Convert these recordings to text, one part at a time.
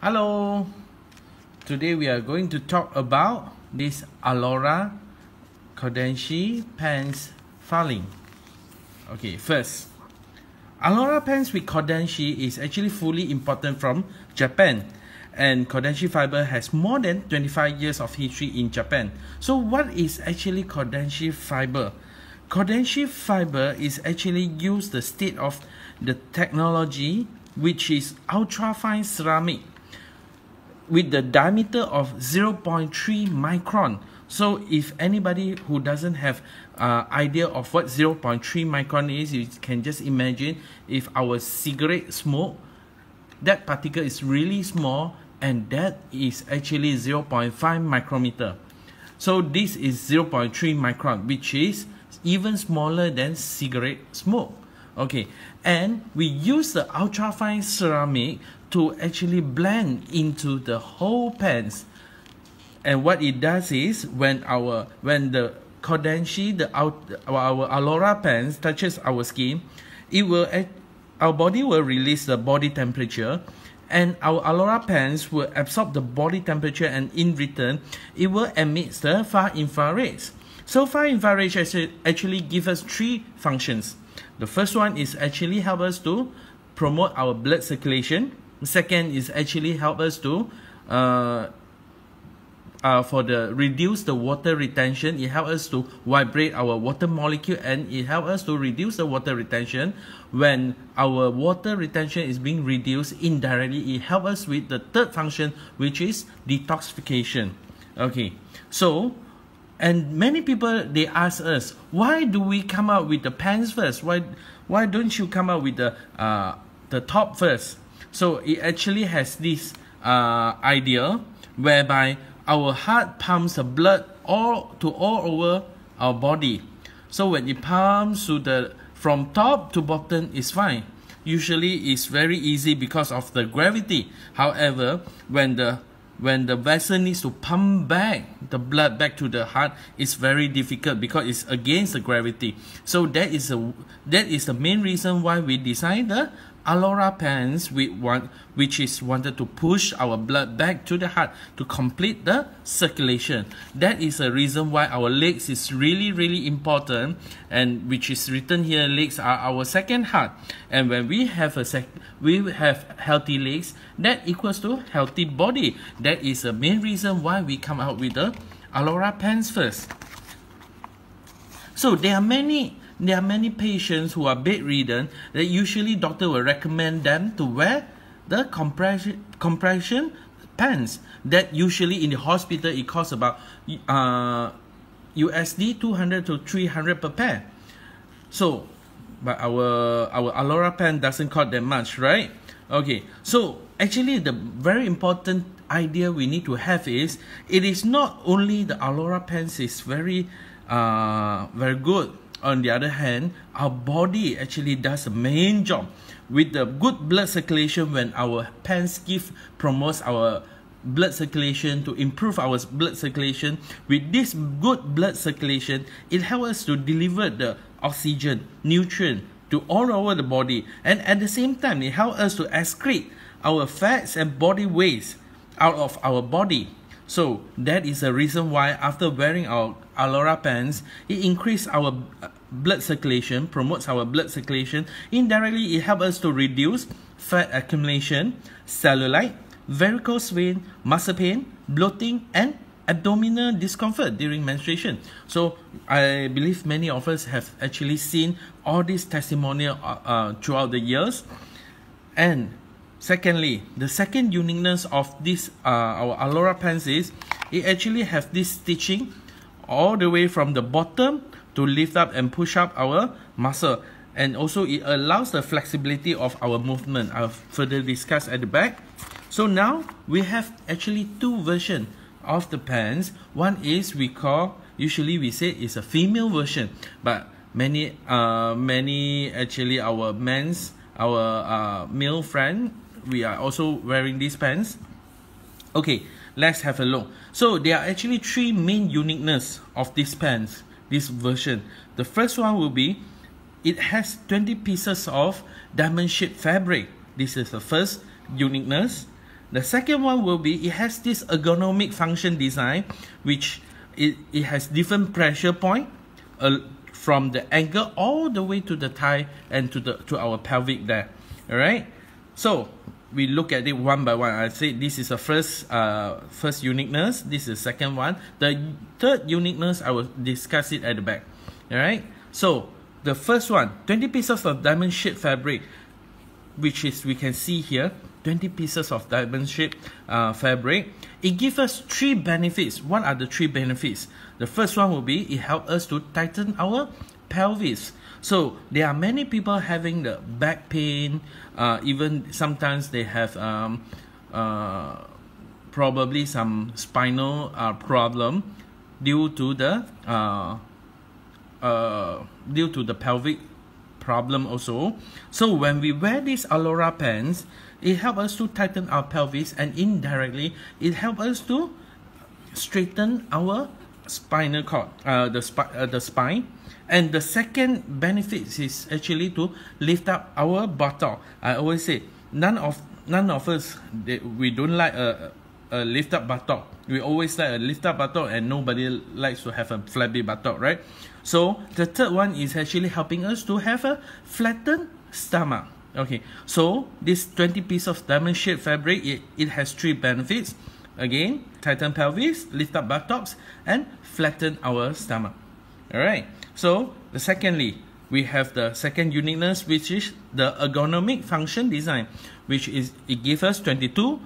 Hello. Today we are going to talk about this Aulora Kodenshi pants filing. Okay, first, Aulora pants with Kodenshi is actually fully imported from Japan and Kodenshi fiber has more than 25 years of history in Japan. So what is actually Kodenshi fiber? Kodenshi fiber is actually use the state of the technology which is ultra fine ceramic with the diameter of 0.3 micron. So if anybody who doesn't have uh, idea of what 0.3 micron is, you can just imagine if our cigarette smoke, that particle is really small and that is actually 0.5 micrometer. So this is 0.3 micron, which is even smaller than cigarette smoke. Okay, and we use the ultrafine ceramic to actually blend into the whole pants. And what it does is when our when the Kodenshi, the out, our Aulora pants touches our skin, it will our body will release the body temperature and our Aulora pants will absorb the body temperature and in return it will emit the far infrared. So far infrared actually give us three functions. The first one is actually help us to promote our blood circulation. Second is actually help us to uh, uh, for the reduce the water retention it helps us to vibrate our water molecule and it helps us to reduce the water retention. When our water retention is being reduced indirectly it helps us with the third function which is detoxification. Okay so and many people they ask us why do we come out with the pants first? Why why don't you come out with the uh, the top first so it actually has this uh, idea whereby our heart pumps the blood all to all over our body. So when it pumps to the from top to bottom is fine. Usually it's very easy because of the gravity. However, when the when the vessel needs to pump back the blood back to the heart it's very difficult because it's against the gravity so that is a that is the main reason why we design the Aulora pants we want, which is wanted to push our blood back to the heart to complete the circulation. That is a reason why our legs is really really important and which is written here legs are our second heart. And when we have a sec we have healthy legs that equals to healthy body. That is the main reason why we come out with the Aulora pants first. So there are many there are many patients who are bedridden that usually doctor will recommend them to wear the compression compression pants that usually in the hospital it costs about uh, USD 200 to 300 per pair. So, but our our Aulora pen doesn't cost that much, right? Okay, so actually the very important idea we need to have is it is not only the Aulora pens is very uh, very good on the other hand, our body actually does the main job with the good blood circulation when our pants give promotes our blood circulation to improve our blood circulation. With this good blood circulation it helps us to deliver the oxygen nutrient to all over the body. And at the same time it helps us to excrete our fats and body waste out of our body. So that is the reason why after wearing our Aulora pants, it increases our blood circulation, promotes our blood circulation. Indirectly, it helps us to reduce fat accumulation, cellulite, varicose vein, muscle pain, bloating, and abdominal discomfort during menstruation. So I believe many of us have actually seen all these testimonial uh, uh, throughout the years. And Secondly, the second uniqueness of this uh, our Aulora pants is it actually have this stitching all the way from the bottom to lift up and push up our muscle and also it allows the flexibility of our movement. I'll further discuss at the back. So now we have actually two version of the pants. One is we call usually we say it's a female version, but many uh many actually our men's our uh, male friend we are also wearing these pants okay let's have a look so there are actually three main uniqueness of this pants this version the first one will be it has 20 pieces of diamond shaped fabric this is the first uniqueness The second one will be it has this ergonomic function design, which it, it has different pressure point uh, from the ankle all the way to the thigh and to the to our pelvic there. All right. So we look at it one by one. I say this is the first uh, first uniqueness. This is the second one. The third uniqueness I will discuss it at the back. All right. So the first one, 20 pieces of diamond shaped fabric, which is we can see here, 20 pieces of diamond shaped uh, fabric. It gives us three benefits. What are the three benefits? The first one will be it helps us to tighten our pelvis. So there are many people having the back pain, uh, even sometimes they have um, uh, probably some spinal uh, problem due to the uh, uh, due to the pelvic problem also. So when we wear these Aulora pants, it helps us to tighten our pelvis and indirectly it helps us to straighten our spinal cord, uh, the, spi- uh, the spine. And the second benefit is actually to lift up our buttock. I always say none of none of us they, we don't like a, a lift up buttock. We always like a lift up buttock and nobody likes to have a flabby buttock, right? So the third one is actually helping us to have a flattened stomach. Okay, so this 20 piece of diamond shaped fabric, it, it has three benefits. Again, tighten pelvis, lift up buttocks, and flatten our stomach. Alright, so the secondly, we have the second uniqueness, which is the ergonomic function design, which is it gives us 22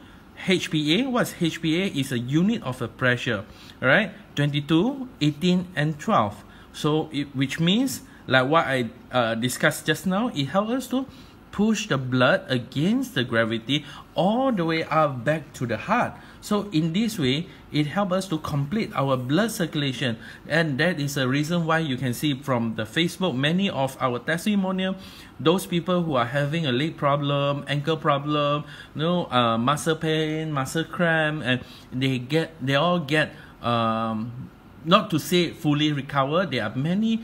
HPA. What's HPA? Is a unit of a pressure. Alright, 22, 18, and 12. So, it, which means, like what I uh, discussed just now, it helps us to push the blood against the gravity all the way up back to the heart. So in this way, it helps us to complete our blood circulation. And that is a reason why you can see from the Facebook, many of our testimonial, those people who are having a leg problem, ankle problem, you know, uh, muscle pain, muscle cramp, and they get, they all get, um, not to say fully recover, there are many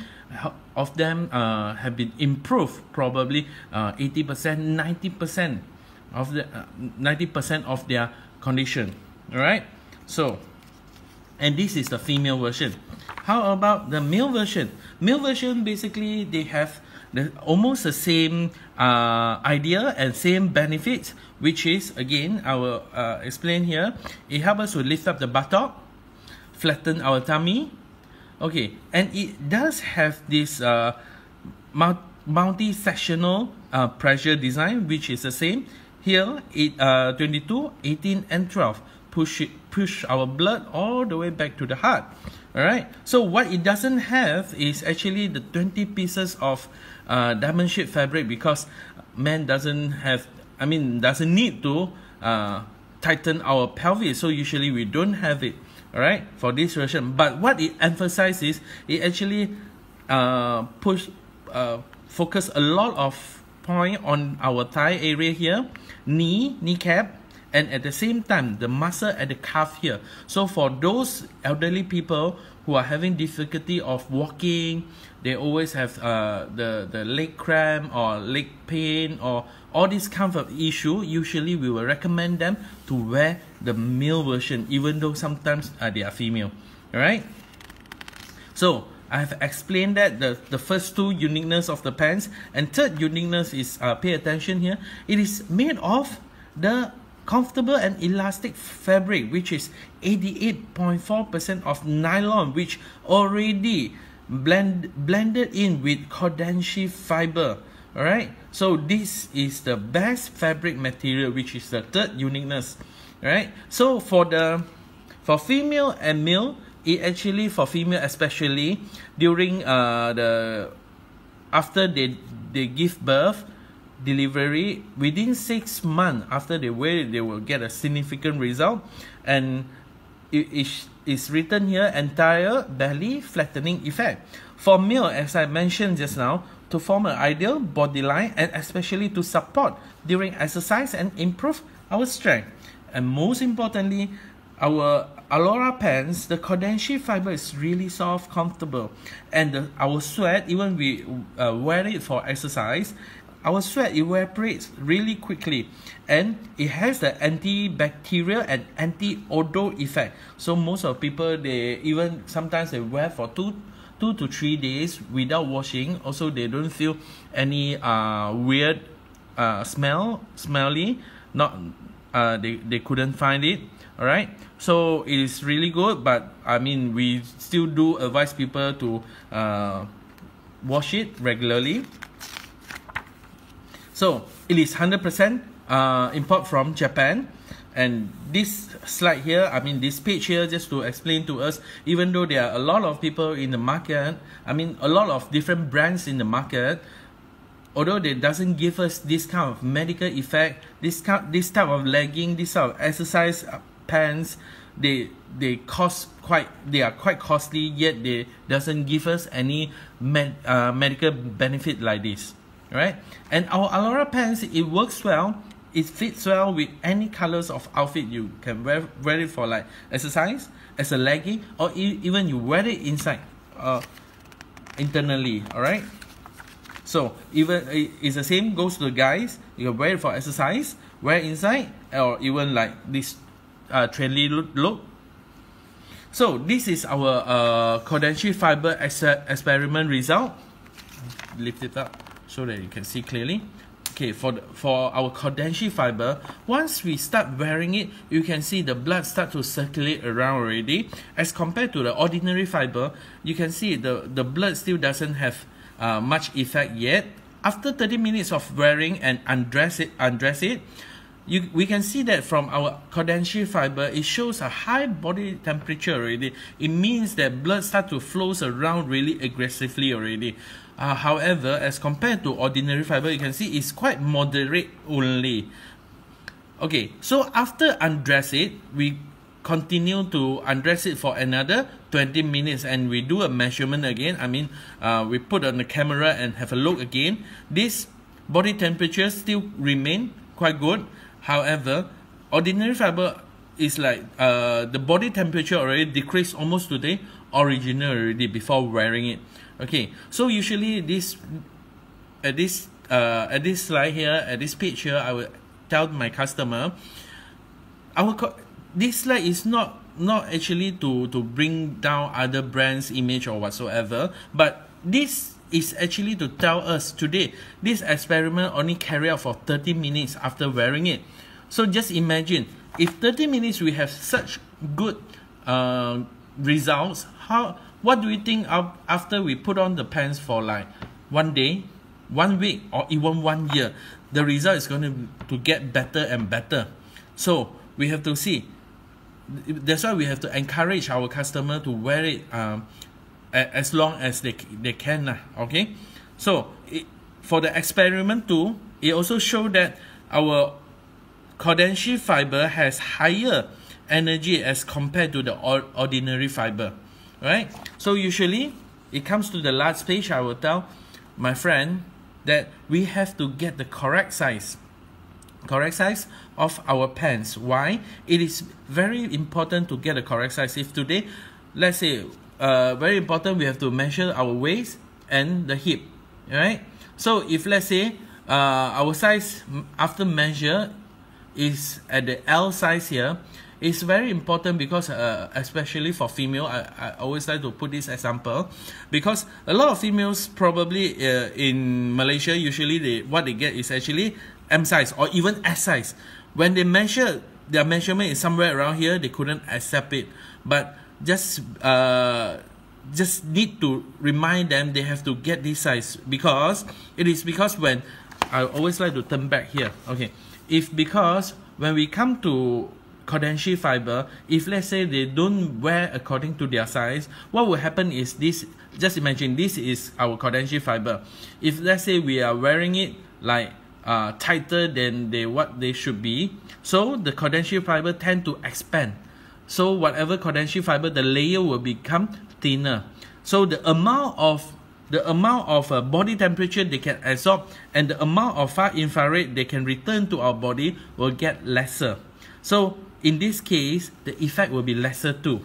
of them uh, have been improved probably uh, 80% 90% of the uh, 90% of their condition. All right so and this is the female version. How about the male version? Male version basically they have the almost the same uh, idea and same benefits which is again I will uh, explain here. It helps us to lift up the buttock flatten our tummy Okay, and it does have this uh, multi-sectional uh, pressure design, which is the same. Here, it uh, 22, 18, and 12 push it, push our blood all the way back to the heart. All right. So what it doesn't have is actually the 20 pieces of uh, diamond shaped fabric because man doesn't have, I mean, doesn't need to uh, tighten our pelvis. So usually we don't have it all right for this version. But what it emphasizes it actually uh, push uh, focus a lot of point on our thigh area here knee kneecap and at the same time the muscle at the calf here. So for those elderly people who are having difficulty of walking they always have uh, the the leg cramp or leg pain or all these kind of issue usually we will recommend them to wear the male version even though sometimes uh, they are female. All right so I have explained that the, the first two uniqueness of the pants and third uniqueness is uh, pay attention here. It is made of the comfortable and elastic fabric which is 88.4% of nylon which already blend blended in with Kodenshi fiber. All right so this is the best fabric material which is the third uniqueness. All right so for the for female and male it actually for female especially during uh the after they they give birth delivery within six months after they wear it they will get a significant result. And it is written here entire belly flattening effect. For male as i mentioned just now to form an ideal body line and especially to support during exercise and improve our strength. And most importantly, our Aulora pants, the Kodenshi fiber is really soft, comfortable, and the, our sweat, even we uh, wear it for exercise, our sweat evaporates really quickly and it has the antibacterial and anti-odor effect. So most of people they even sometimes they wear for two two to three days without washing. Also they don't feel any uh weird uh smell smelly. Not uh they, they couldn't find it. All right so it is really good but i mean we still do advise people to uh wash it regularly so it is 100% uh, import from Japan. And this slide here, I mean this page here, just to explain to us, even though there are a lot of people in the market, I mean a lot of different brands in the market, although they doesn't give us this kind of medical effect, this kind, this type of legging, this type of exercise pants, they they cost quite they are quite costly yet they doesn't give us any med, uh, medical benefit like this right? And our Aulora pants, it works well. It fits well with any colors of outfit you can wear, wear it for like exercise, as a legging, or e even you wear it inside, uh, internally, all right? So even it's the same goes to the guys. You can wear it for exercise, wear inside, or even like this uh, trendy look. So this is our uh, Kodenshi fiber ex experiment result. Lift it up so that you can see clearly. Okay, for the, for our Kodenshi fiber, once we start wearing it, you can see the blood start to circulate around already. As compared to the ordinary fiber, you can see the, the blood still doesn't have uh, much effect yet. After 30 minutes of wearing and undress it, undress it, you, we can see that from our Kodenshi fiber, it shows a high body temperature already. It means that blood start to flows around really aggressively already. Uh, however, as compared to ordinary fiber, you can see it's quite moderate only. Okay, so after undress it, we continue to undress it for another 20 minutes and we do a measurement again. I mean, uh, we put on the camera and have a look again. This body temperature still remain quite good. However, ordinary fiber is like uh, the body temperature already decreased almost to the original already before wearing it. Okay, so usually this at this uh, at this slide here at this page here, I will tell my customer our this slide is not not actually to to bring down other brands image or whatsoever, but this is actually to tell us today this experiment only carry out for 30 minutes after wearing it. So just imagine if 30 minutes we have such good uh, results, how what do you think of after we put on the pants for like one day, one week, or even one year? The result is going to, to get better and better. So we have to see. That's why we have to encourage our customer to wear it um, as long as they, they can. Okay, so it, for the experiment too, it also showed that our Kodenshi fiber has higher energy as compared to the ordinary fiber right? So usually it comes to the last page I will tell my friend that we have to get the correct size. Correct size of our pants why? It is very important to get the correct size. If today let's say uh, very important we have to measure our waist and the hip right? So if let's say uh, our size after measure is at the L size here it's very important because uh, especially for female I, I always like to put this example. Because a lot of females probably uh, in Malaysia usually they what they get is actually M size or even S size. When they measure their measurement is somewhere around here they couldn't accept it. But just uh, just need to remind them they have to get this size because it is because when I always like to turn back here. Okay. If because when we come to Kodenshi fiber, if let's say they don't wear according to their size, what will happen is this, just imagine this is our Kodenshi fiber. If let's say we are wearing it like uh, tighter than they what they should be, so the Kodenshi fiber tend to expand. So whatever Kodenshi fiber, the layer will become thinner. So the amount of the amount of uh, body temperature they can absorb and the amount of far infrared they can return to our body will get lesser. So in this case, the effect will be lesser too.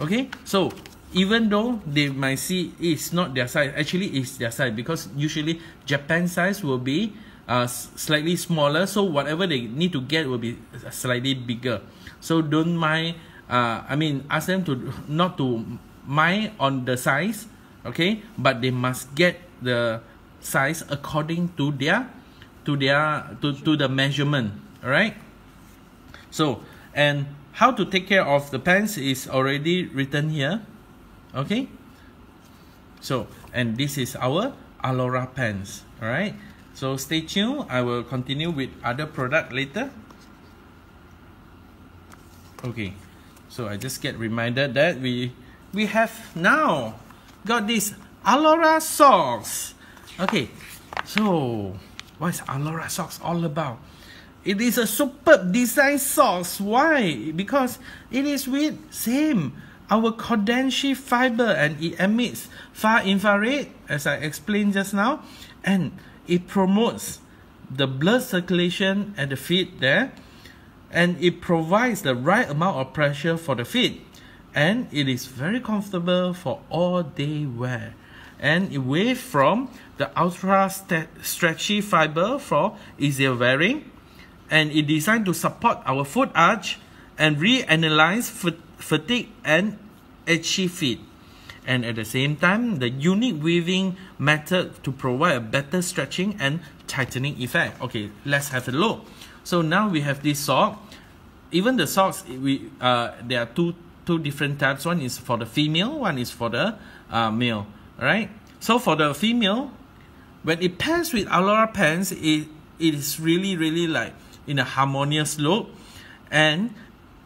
Okay, so even though they might see it's not their size actually it's their size because usually japan size will be uh, slightly smaller. So whatever they need to get will be slightly bigger. So don't mind uh, i mean ask them to not to mind on the size okay? But they must get the size according to their to their to, to the measurement all right so and how to take care of the pants is already written here. Okay? So and this is our Aulora pants. All right so stay tuned. I will continue with other product later. Okay. So i just get reminded that we we have now got this Aulora socks. Okay. So what's Aulora socks all about it is a superb design socks why? Because it is with same our Kodenshi fiber and it emits far infrared as I explained just now and it promotes the blood circulation at the feet there and it provides the right amount of pressure for the feet and it is very comfortable for all day wear. And away from the ultra stretchy fiber for easier wearing and it designed to support our foot arch and reanalyze fatigue and itchy feet. And at the same time the unique weaving method to provide a better stretching and tightening effect. Okay let's have a look. So now we have this sock. Even the socks we uh there are two two different types. One is for the female one is for the uh, male right? So for the female when it pairs with Aulora pants it it is really really like in a harmonious look and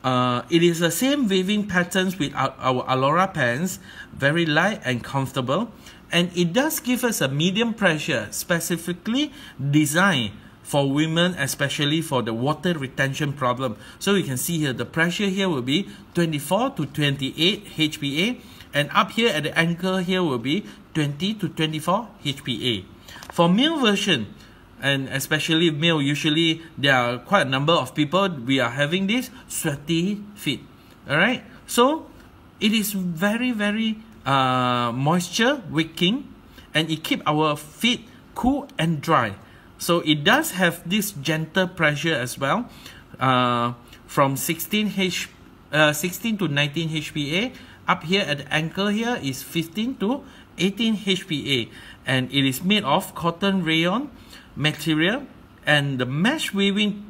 uh, it is the same weaving patterns with our, our Aulora pants, very light and comfortable. And it does give us a medium pressure, specifically designed for women, especially for the water retention problem. So you can see here, the pressure here will be 24 to 28 HPA. And up here at the ankle here will be 20 to 24 HPA. For male version, and especially male usually there are quite a number of people we are having this sweaty feet. All right so it is very very uh, moisture wicking and it keep our feet cool and dry. So it does have this gentle pressure as well uh, from 16 H uh, 16 to 19 HPA up here at the ankle here is 15 to 18 HPA and it is made of cotton rayon material and the mesh weaving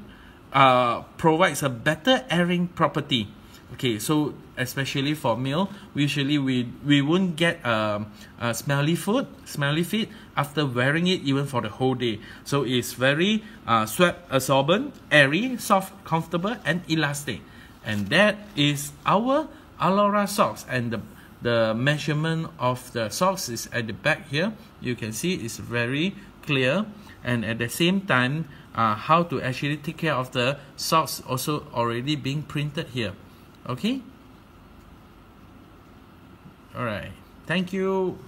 uh, provides a better airing property. Okay so especially for male usually we we won't get um, a smelly food, smelly feet after wearing it even for the whole day. So it's very uh, sweat absorbent airy soft comfortable and elastic. And that is our Aulora socks. And the the measurement of the socks is at the back here. You can see it's very clear and at the same time uh, how to actually take care of the socks also already being printed here. Okay? All right thank you